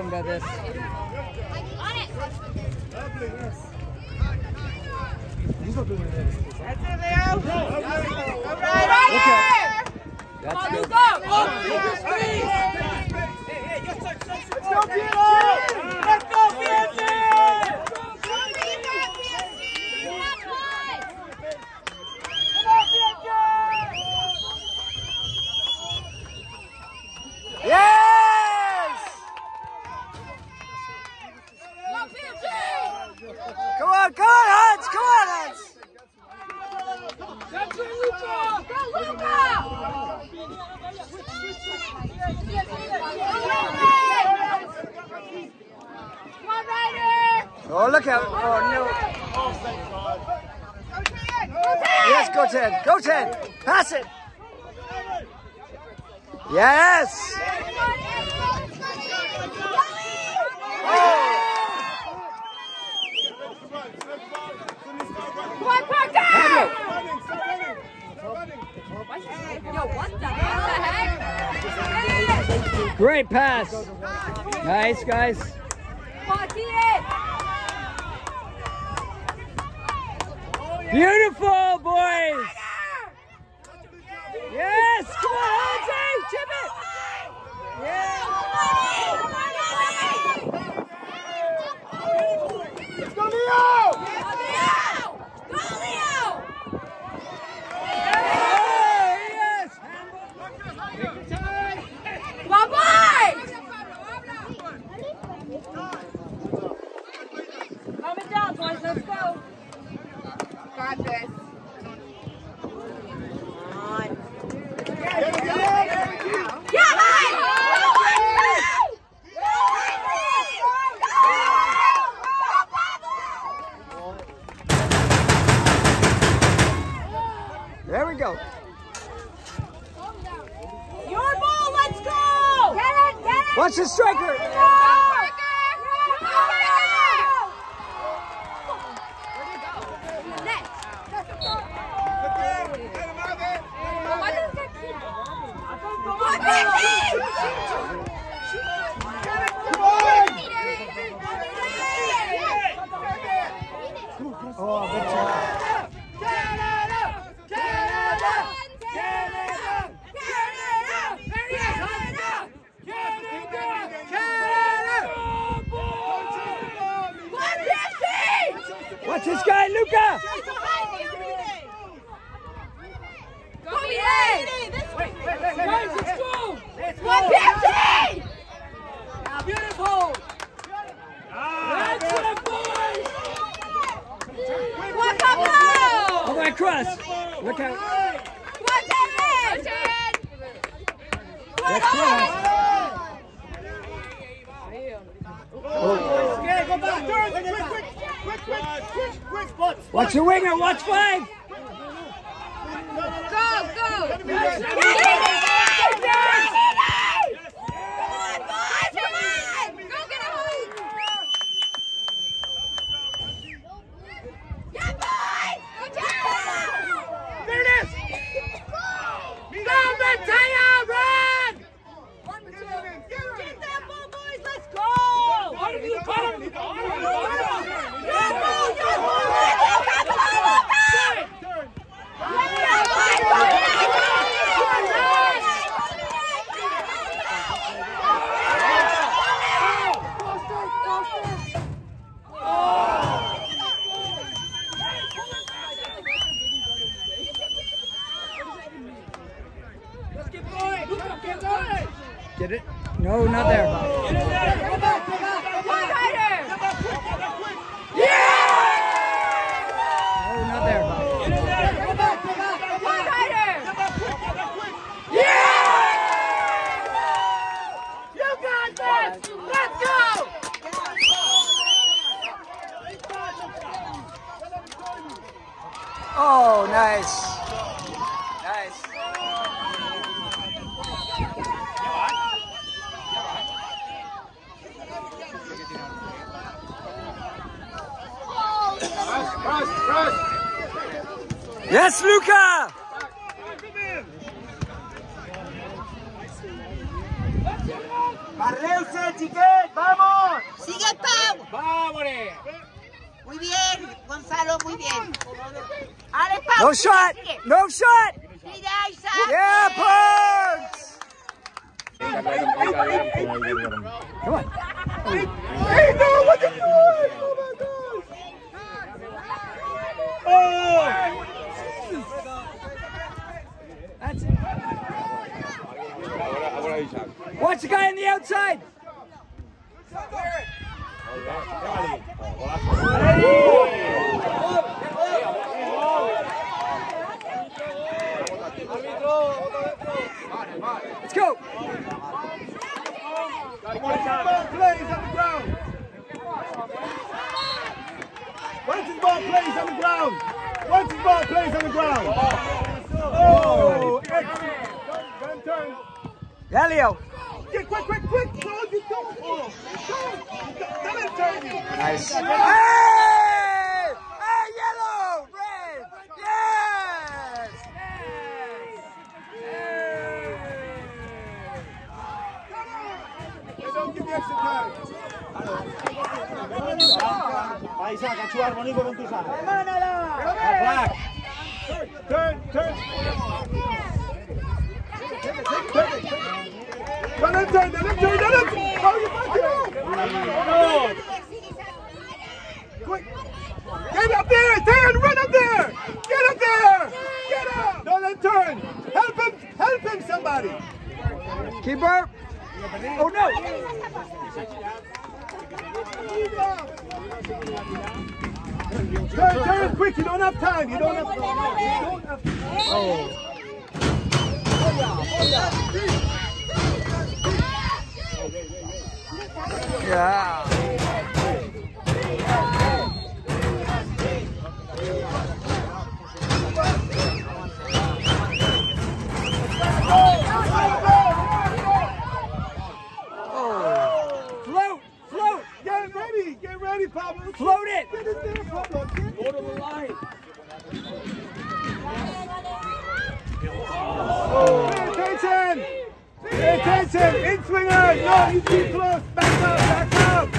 awesome about this. That's good. Yes! Come on, come on, Hans! Come on, Hans! Out! Oh no! Yes, go Ted! Go Ted! Pass it! Yes! Great pass! Nice, guys. Beautiful, boys! Yes! Come on, Jose! Chip it! Yeah! Oh, yes! Let's go. Got this. There we Your ball, let's go! Get it, get it! Watch the striker! Oh, good job. Watch this guy, Luca! Beautiful! Walk up low! All the way across. Look out. One, ten! That's cross. Watch the winger, watch five! Go, go! There it is! Go, Mateo, run! Get that ball, boys, let's go! What have you done? Your ball, your ball, Luca, come on, Luca! Get it? No, not there. No, not there. You got this! Let's go! Oh, nice. Nice. Yes, Luca! Barreuse, chiquet, vamos. Sigue Pau. ¡Vámonos! Muy bien, Gonzalo, muy bien. Ale, Pau. No shot, sigue. no shot. Yeah, punch. Come on. Hey, no, what you doing? Oh my gosh! Oh! That's it. Watch the guy on the outside. Let's go. Ball plays on the ground. Once his ball plays on the ground. Once his ball plays on the ground. Oh, excellent. Turn. Yeah, Leo. Get quick, quick, quick. No, you don't. Oh, don't. Let turn you. Nice. Hey! Hey, yellow! Red! Yes! They don't give you extra time. Vai Isaac, a con tus alas. Black. Up turn. Help him, help him, somebody. Keeper! Oh no! Turn, turn, quick. You don't have time. You don't have time. You don't have time. Oh. Yeah. Oh. Float! Float! Get ready. Get ready, Pablo. Float it! Get in there, Pablo. Get Go to the line. Pay attention! Pay attention! In swinger! No, you too close! Back up! Back up!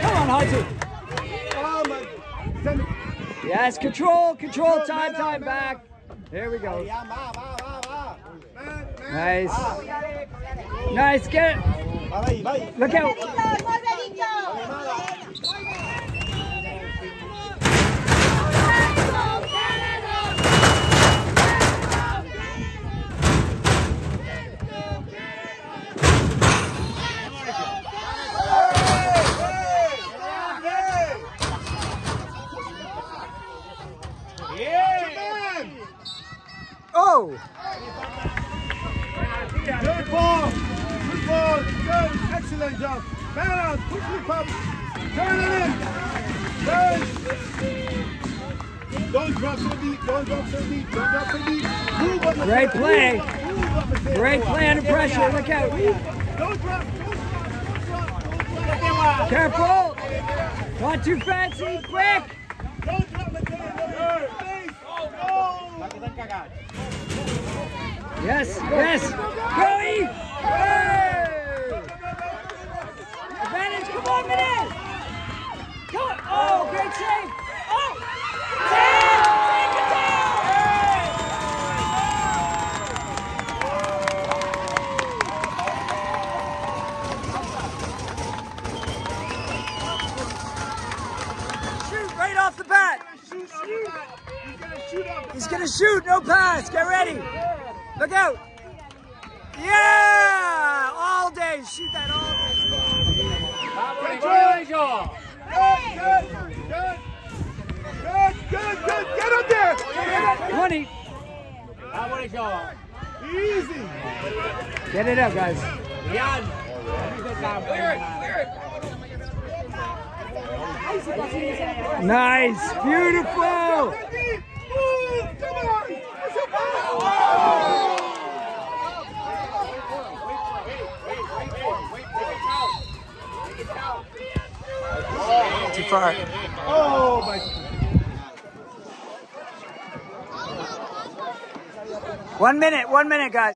Come on, Hudson. Oh my! Send, Yes, control, control, time, time back. There we go. Nice. Nice, get it. Look out. Good ball! Good ball! Good! Excellent job! Man out! Quickly, Pablo! Turn it in! Turn! Don't drop so deep! Don't drop so deep! Don't drop so deep! Move up Great play. Move. Great play under pressure. Look out. Don't drop! Careful. Not too fancy. Quick. Don't drop the Yes, yes. Go Eve. Hey! Advantage. Come on, minute. Go. Oh, great save. Oh. Ten. Take it down. Shoot right off the bat. He's gonna shoot! He's gonna shoot, no pass. Get ready. Look out. Yeah! All day. Shoot that all day. Good, good, good, good, good, good. Get up there. Get up 20. there. Easy. Get it up, guys. Nice. Beautiful. Deep. Move. Come on. It's a ball. Too far. Oh my. One minute. One minute, guys.